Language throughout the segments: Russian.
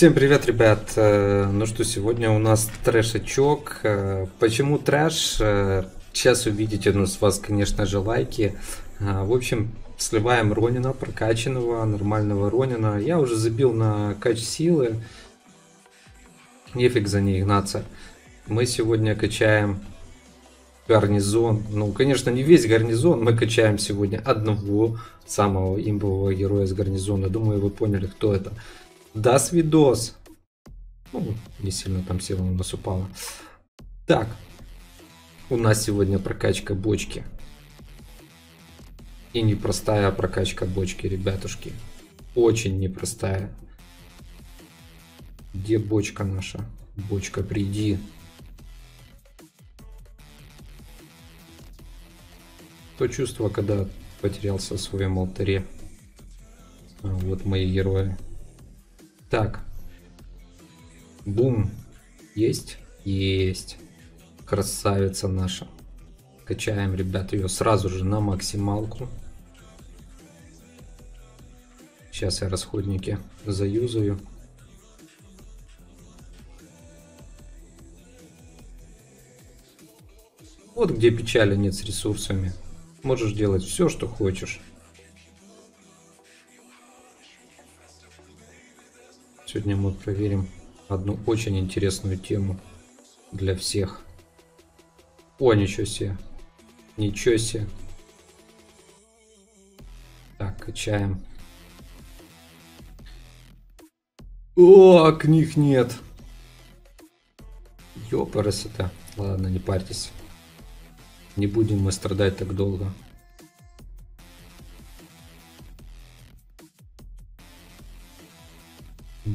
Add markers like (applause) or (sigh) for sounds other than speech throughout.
Всем привет, ребят! Э, Ну что, сегодня у нас трэшачок. Э, Почему трэш? Э, Сейчас увидите, ну, с вас, конечно же, лайки. В общем, сливаем Ронина, прокачанного, нормального Ронина. Я уже забил на кач силы. Нефиг за ней гнаться. Мы сегодня качаем гарнизон. Ну, конечно, не весь гарнизон. Мы качаем сегодня одного самого имбового героя с гарнизона. Думаю, вы поняли, кто это. Даст видос. Ну, не сильно там сила у нас упала. Так. У нас сегодня прокачка бочки. И непростая прокачка бочки, ребятушки. Очень непростая. Где бочка наша? Бочка, приди. То чувство, когда потерялся в своем алтаре. А, вот мои герои. Так. Бум. Есть? Есть. Красавица наша. Качаем, ребят, ее сразу же на максималку. Сейчас я расходники заюзаю. Вот где печали нет с ресурсами. Можешь делать все, что хочешь. Сегодня мы проверим одну очень интересную тему для всех. О, ничего себе. Ничего себе. Так, качаем. О, книг нет. Ёпарасота. Ладно, не парьтесь. Не будем мы страдать так долго.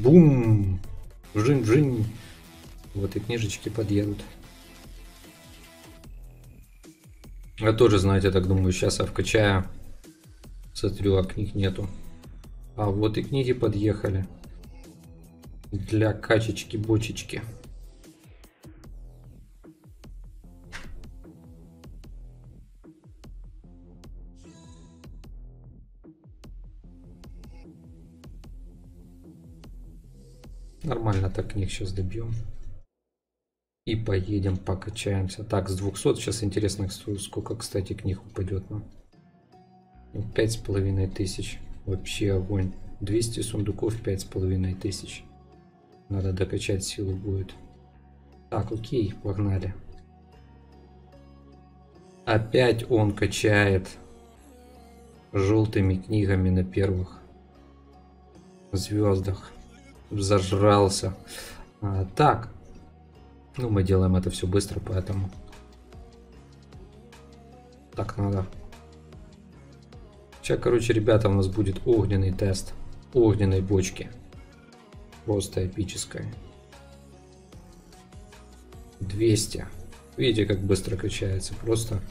Бум! Жин-жин. Вот и книжечки подъедут. Я тоже, знаете, так думаю, сейчас я вкачаю. Смотрю, а книг нету. А вот и книги подъехали. Для качечки-бочечки. Книг сейчас добьем. И поедем, покачаемся. Так, с 200 сейчас интересно, сколько, кстати, книг упадет нам. Пять с половиной тысяч. Вообще огонь. 200 сундуков, пять с половиной тысяч. Надо докачать силу будет. Так, окей, погнали. Опять он качает желтыми книгами на первых звездах. Зажрался. А, так. Ну, мы делаем это все быстро, поэтому... Так надо. Сейчас, короче, ребята, у нас будет огненный тест. Огненной бочки. Просто эпическая. 200. Видите, как быстро качается. Просто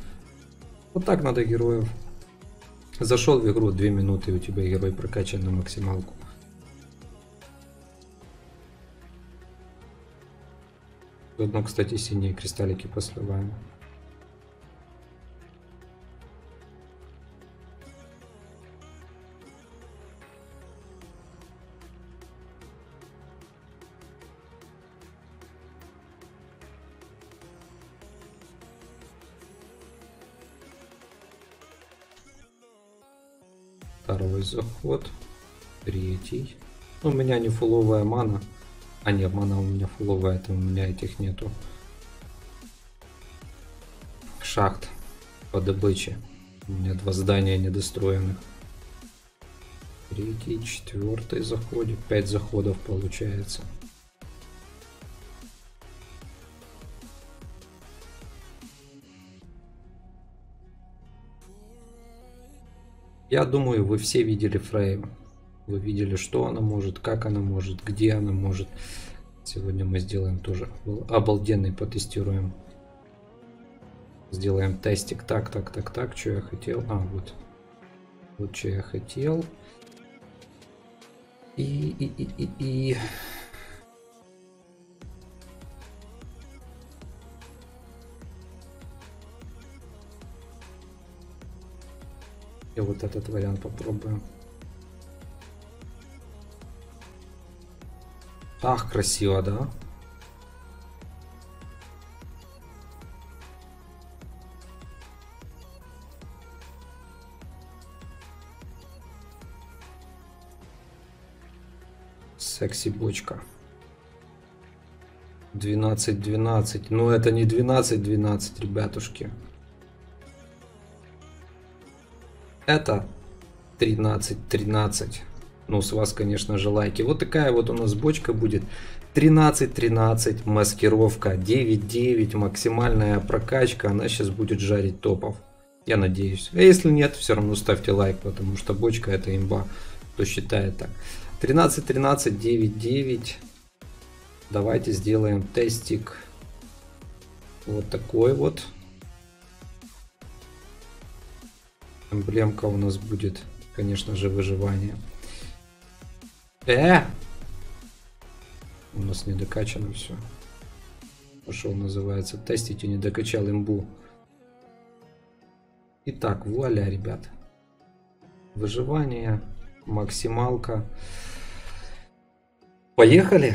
вот так надо героев. Зашел в игру 2 минуты, и у тебя герой прокачан на максималку. Заодно, кстати, синие кристаллики посливаем. Второй заход. Третий. У меня не фуловая мана. А нет, мана у меня фуловая, это у меня этих нету. Шахт по добыче. У меня два здания недостроенных. Третий, четвертый заходит. Пять заходов получается. Я думаю, вы все видели Фрейм. Вы видели, что она может, как она может, где она может. Сегодня мы сделаем тоже обалденный, потестируем. Сделаем тестик. Так, так, так, так, что я хотел. А, вот. Вот что я хотел. И, и, и, и, и. И вот этот вариант попробуем. Ах, красиво, да? Секси бочка. 12-12. Но это не 12-12, ребятушки. Это 13-13. Ну, с вас, конечно же, лайки. Вот такая вот у нас бочка будет. 13-13, маскировка, 9-9, максимальная прокачка. Она сейчас будет жарить топов. Я надеюсь. А если нет, все равно ставьте лайк, потому что бочка это имба. Кто считает так. 13-13, 9-9. Давайте сделаем тестик. Вот такой вот. Эмблемка у нас будет, конечно же, выживание. Э! У нас не докачано все. Пошел, называется, тестить и не докачал имбу. Итак, вуаля, ребят. Выживание, максималка. Поехали.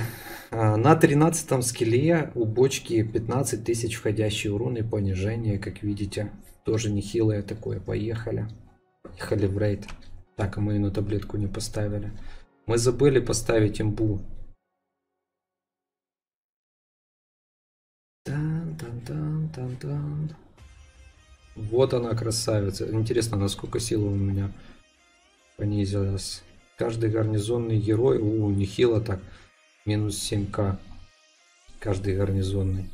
А, на 13 скилле у бочки 15 тысяч входящий урон и понижение, как видите. Тоже нехилое такое. Поехали. Поехали в рейд. Так, а мы на таблетку не поставили. Мы забыли поставить имбу. Тан -тан -тан -тан -тан. Вот она, красавица. Интересно, насколько сила у меня понизилась. Каждый гарнизонный герой, у, нехило так, минус 7к. Каждый гарнизонный,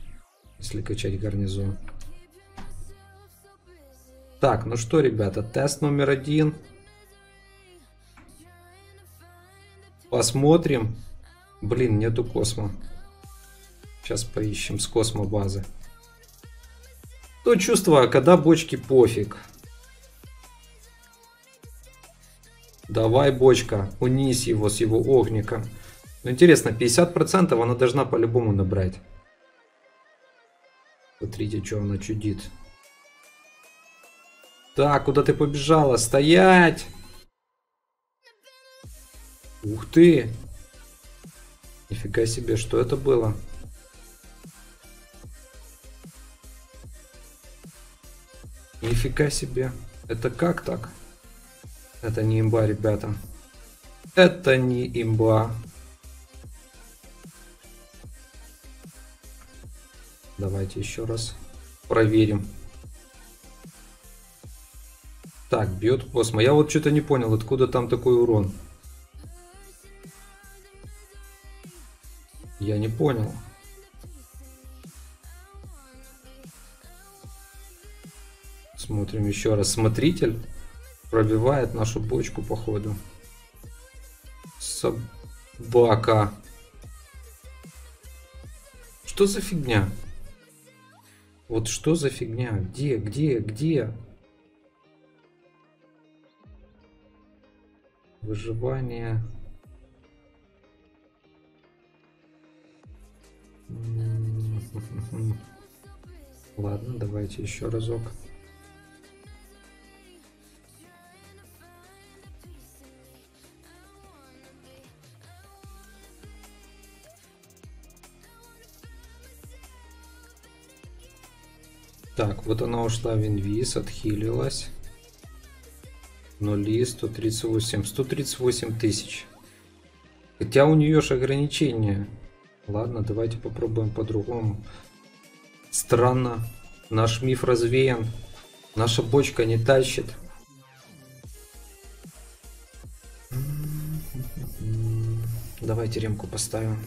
если качать гарнизон. Так, ну что, ребята, тест номер один. Посмотрим. Блин, нету космо. Сейчас поищем с космо базы. То чувство, когда бочки пофиг. Давай, бочка, унись его с его огником. Ну, интересно, 50% она должна по-любому набрать. Смотрите, что она чудит. Так, куда ты побежала? Стоять! Ух ты! Нифига себе, что это было? Нифига себе. Это как так? Это не имба, ребята. Это не имба. Давайте еще раз проверим. Так, бьет космо. Я вот что-то не понял, откуда там такой урон. Понял. Смотрим еще раз. Смотритель пробивает нашу бочку, походу. Собака. Что за фигня? Вот что за фигня? Где, где, где? Выживание. Ладно, давайте еще разок. Так, вот она ушла в инвиз, отхилилась. Нули, 138, 138 тысяч. Хотя у нее же ограничения. Ладно, давайте попробуем по-другому. Странно. Наш миф развеян. Наша бочка не тащит. Давайте ремку поставим.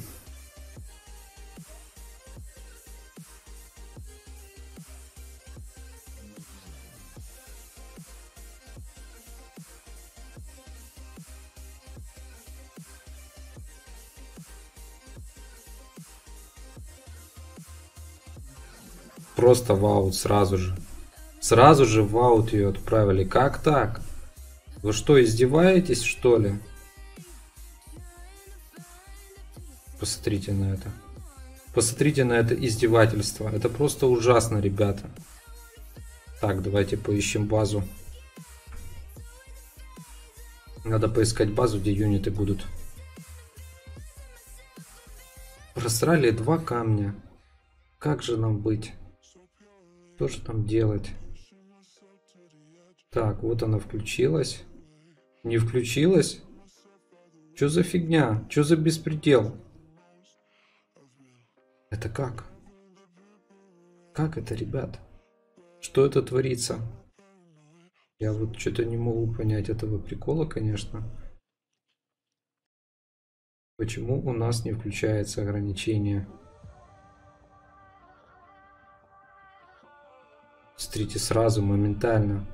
Просто в аут сразу же. Сразу же в аут ее отправили. Как так? Вы что, издеваетесь, что ли? Посмотрите на это. Посмотрите на это издевательство. Это просто ужасно, ребята. Так, давайте поищем базу. Надо поискать базу, где юниты будут. просрали два камня. Как же нам быть? Что же нам делать? Так, вот она включилась. Не включилась? Что за фигня? Что за беспредел? Это как? Как это, ребят? Что это творится? Я вот что-то не могу понять этого прикола, конечно. Почему у нас не включается ограничение? Смотрите, сразу, моментально.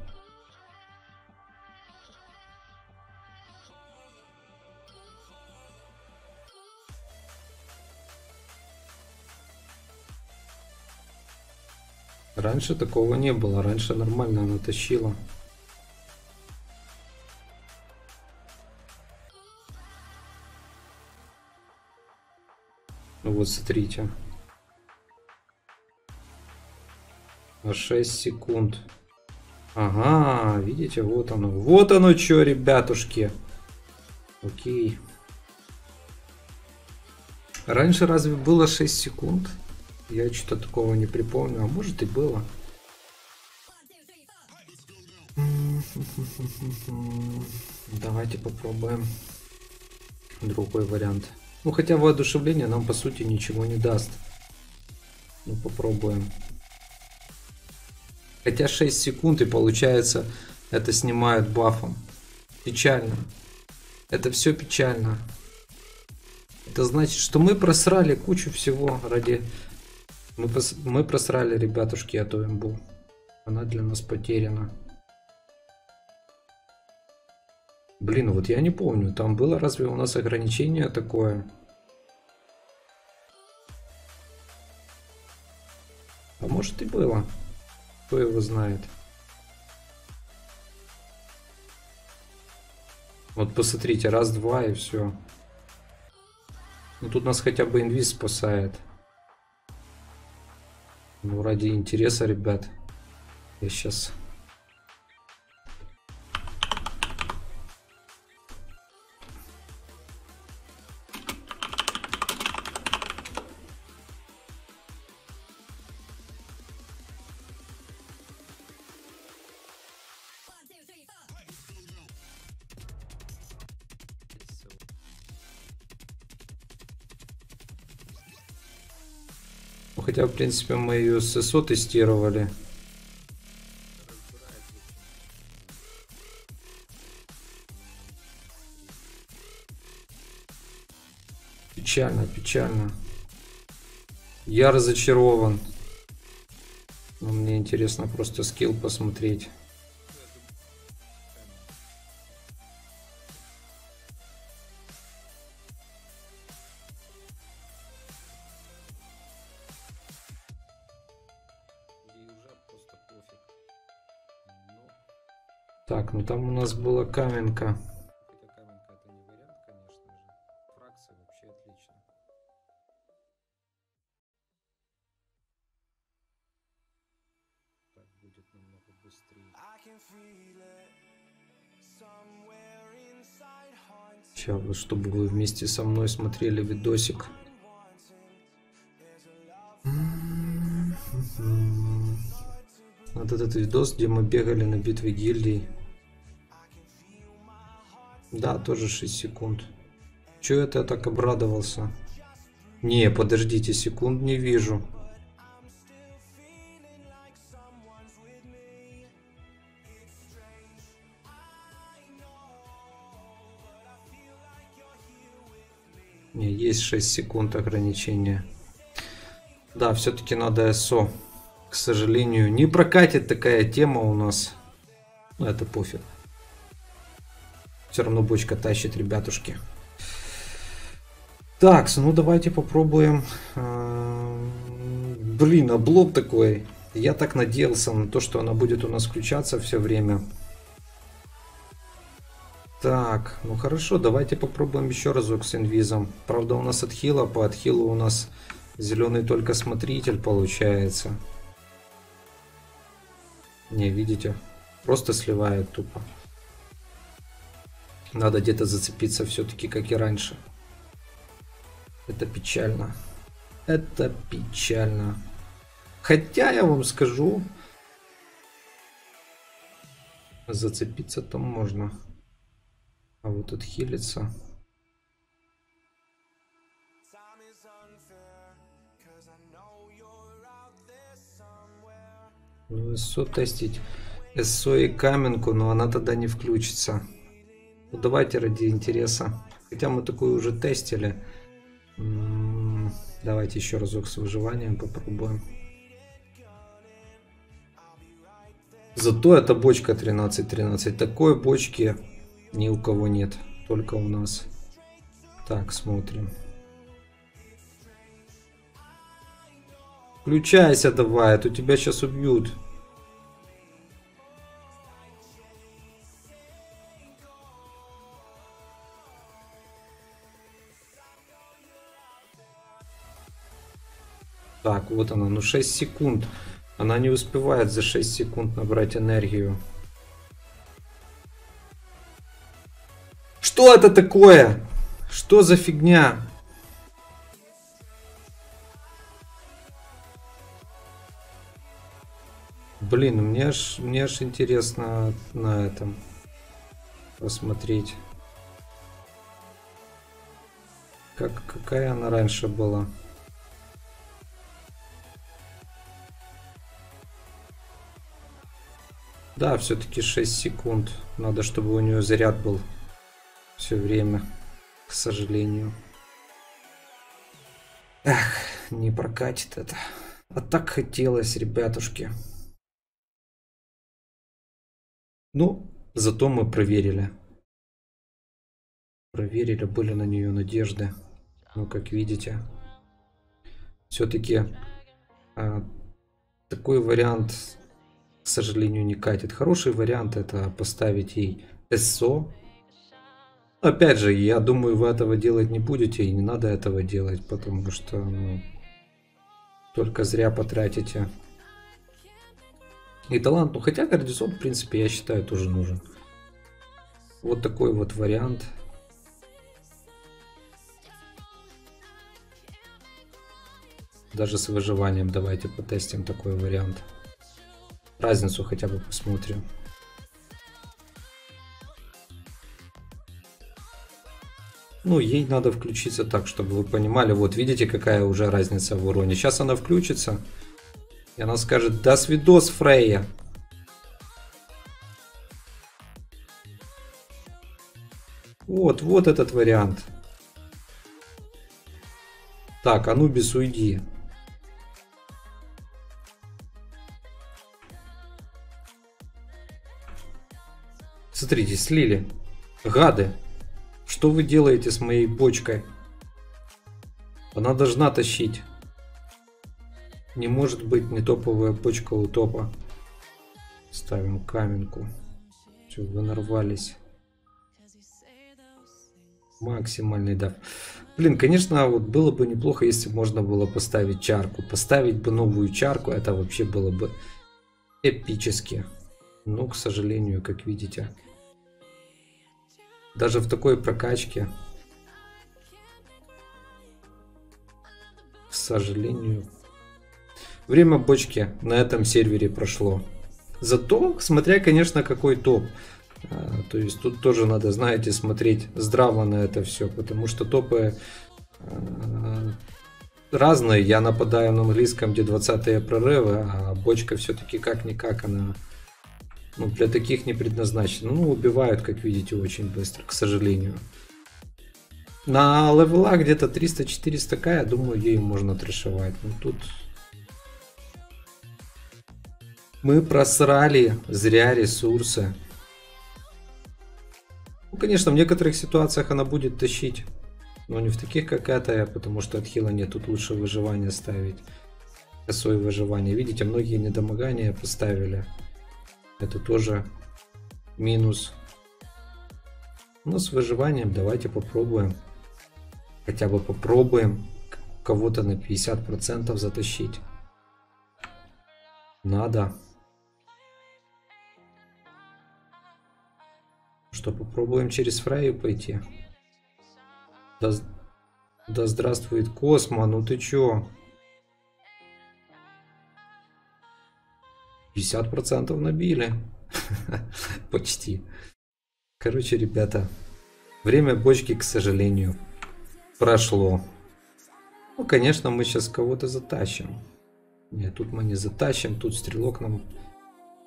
Раньше такого не было, раньше нормально она тащила. Ну вот смотрите. 6 секунд. Ага, видите, вот оно. Вот оно что, ребятушки. Окей. Раньше разве было 6 секунд? Я что-то такого не припомню, а может и было. (laughs) Давайте попробуем другой вариант. Ну, хотя воодушевление нам, по сути, ничего не даст. Ну, попробуем. Хотя 6 секунд, и получается, это снимают бафом. Печально. Это все печально. Это значит, что мы просрали кучу всего ради мы, пос... мы просрали, ребятушки, эту имбу. Она для нас потеряна. Блин, вот я не помню, там было разве у нас ограничение такое? А может и было. Кто его знает. Вот посмотрите, раз-два и все. Ну тут нас хотя бы инвиз спасает. Ну, ради интереса, ребят, я сейчас Хотя, в принципе, мы ее с ССО тестировали. Печально, печально. Я разочарован. Но мне интересно просто скилл посмотреть. Так, ну там у нас была каменка. Хотя каменка это не вариант, конечно же. Фракция вообще отлично. Так будет намного быстрее. Сейчас, чтобы вы вместе со мной смотрели видосик. Вот этот видос, где мы бегали на битве гильдий. Да, тоже 6 секунд. Чё это я так обрадовался? Не, подождите, секунд не вижу. Не, есть 6 секунд ограничения. Да, все-таки надо СО к сожалению, не прокатит такая тема у нас. Но это пофиг. Все равно бочка тащит, ребятушки. Так, ну давайте попробуем. А, блин, облом такой. Я так надеялся на то, что она будет у нас включаться все время. Так, ну хорошо, давайте попробуем еще разок с инвизом. Правда, у нас отхила, по отхилу у нас зеленый только смотритель получается. Не, видите? Просто сливает тупо. Надо где-то зацепиться все-таки, как и раньше. Это печально. Это печально. Хотя я вам скажу, зацепиться там можно. А вот отхилиться. Ну, СО тестить. СО и каменку, но она тогда не включится. Ну, давайте ради интереса. Хотя мы такую уже тестили. Давайте еще разок с выживанием попробуем. Зато эта бочка 13-13. Такой бочки ни у кого нет. Только у нас. Так, смотрим. Включайся давай, а то тебя сейчас убьют. Так, вот она, ну 6 секунд. Она не успевает за 6 секунд набрать энергию. Что это такое? Что за фигня? Блин, мне аж, мне аж интересно на этом посмотреть. Как, какая она раньше была? Да, все-таки 6 секунд. Надо, чтобы у нее заряд был все время, к сожалению. Эх, не прокатит это. А так хотелось, ребятушки. Ну, зато мы проверили. Проверили, были на нее надежды. Ну, как видите, все-таки а, такой вариант к сожалению, не катит. Хороший вариант это поставить ей СО. Опять же, я думаю, вы этого делать не будете, и не надо этого делать, потому что ну, только зря потратите. И талант, ну хотя кардисон, в принципе, я считаю, тоже нужен. Вот такой вот вариант. Даже с выживанием давайте потестим такой вариант. Разницу хотя бы посмотрим. Ну, ей надо включиться так, чтобы вы понимали. Вот, видите, какая уже разница в уроне. Сейчас она включится. И она скажет, до свидос, Фрейя. Вот, вот этот вариант. Так, Анубис, уйди. Смотрите, слили. Гады. Что вы делаете с моей бочкой? Она должна тащить. Не может быть не топовая бочка у топа. Ставим каменку. Все, вы нарвались. Максимальный дав. Блин, конечно, вот было бы неплохо, если можно было поставить чарку. Поставить бы новую чарку, это вообще было бы эпически. Но, к сожалению, как видите, даже в такой прокачке, к сожалению, время бочки на этом сервере прошло. Зато, смотря, конечно, какой топ. А, то есть тут тоже надо, знаете, смотреть здраво на это все, потому что топы а, разные. Я нападаю на английском, где 20 прорывы, а бочка все-таки как-никак она ну, для таких не предназначено. Ну, убивают, как видите, очень быстро, к сожалению. На левелах где-то 300-400к, я думаю, ей можно трешевать. Но тут мы просрали зря ресурсы. Ну, конечно, в некоторых ситуациях она будет тащить. Но не в таких, как эта, потому что отхила нет. Тут лучше выживание ставить. Косое выживание. Видите, многие недомогания поставили. Это тоже минус. Ну, с выживанием давайте попробуем. Хотя бы попробуем кого-то на 50% затащить. Надо. Что, попробуем через Фрейю пойти? Да, да здравствует Космо, ну ты чё? 50% набили. (laughs) Почти. Короче, ребята, время бочки, к сожалению, прошло. Ну, конечно, мы сейчас кого-то затащим. Нет, тут мы не затащим, тут стрелок нам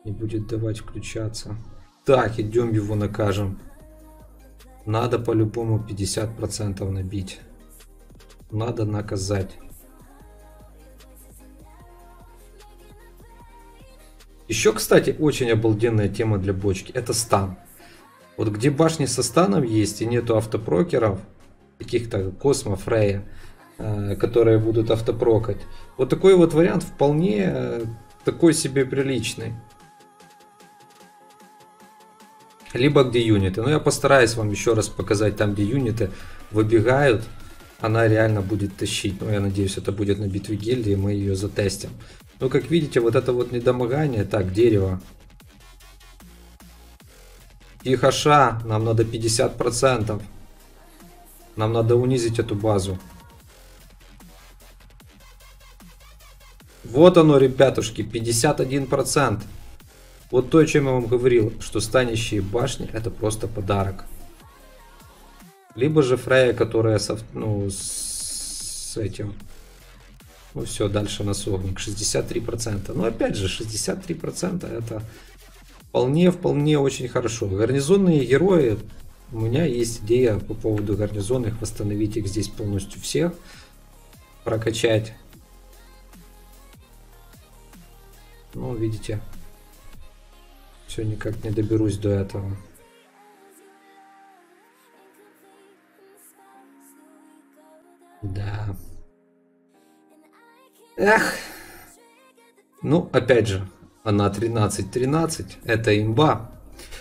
не будет давать включаться. Так, идем его накажем. Надо по-любому 50% набить. Надо наказать. Еще, кстати, очень обалденная тема для бочки. Это стан. Вот где башни со станом есть и нету автопрокеров, каких-то Космо, Фрея, э, которые будут автопрокать. Вот такой вот вариант вполне э, такой себе приличный. Либо где юниты. Но я постараюсь вам еще раз показать там, где юниты выбегают. Она реально будет тащить. Но я надеюсь, это будет на битве гильдии, мы ее затестим. Ну, как видите, вот это вот недомогание. Так, дерево. Тихоша, нам надо 50%. Нам надо унизить эту базу. Вот оно, ребятушки, 51%. Вот то, о чем я вам говорил, что станущие башни это просто подарок. Либо же Фрея, которая со, ну, с этим. Ну все, дальше на огник. 63%. Но опять же, 63% это вполне, вполне очень хорошо. Гарнизонные герои. У меня есть идея по поводу гарнизонных. Восстановить их здесь полностью всех. Прокачать. Ну, видите, все никак не доберусь до этого. Да. Эх. Ну, опять же, она 13-13. Это имба.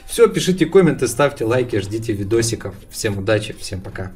Все, пишите комменты, ставьте лайки, ждите видосиков. Всем удачи, всем пока.